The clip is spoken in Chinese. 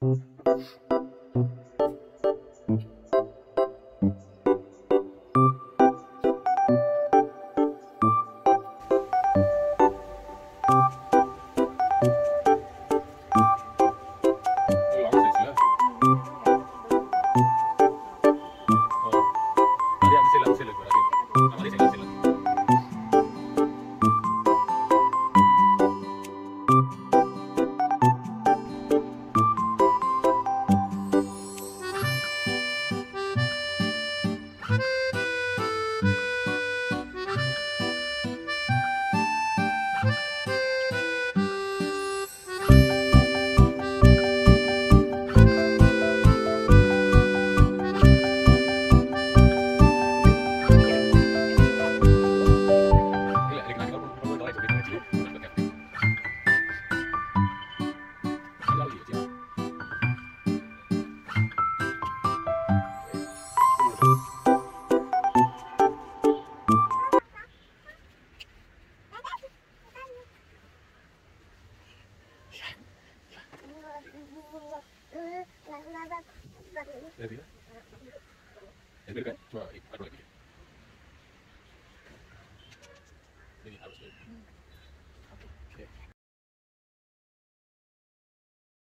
狼 Lebih lah. Lebih kan? Cuma, aduh lagi.